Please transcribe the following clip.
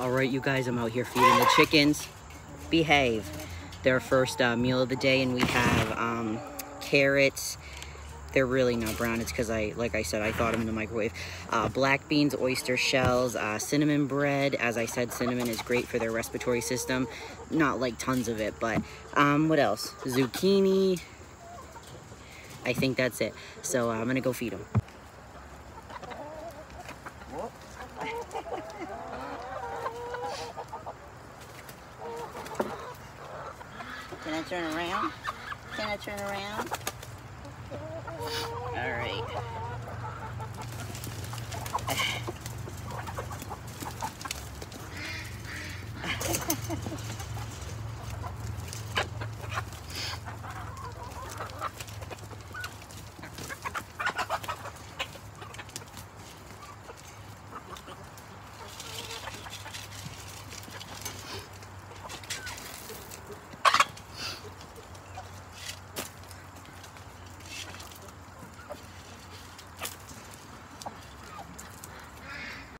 All right, you guys, I'm out here feeding the chickens. Behave. Their first uh, meal of the day, and we have um, carrots. They're really not brown. It's because I, like I said, I thought them in the microwave. Uh, black beans, oyster shells, uh, cinnamon bread. As I said, cinnamon is great for their respiratory system. Not like tons of it, but um, what else? Zucchini. I think that's it. So uh, I'm gonna go feed them. Can I turn around? Can I turn around? All right.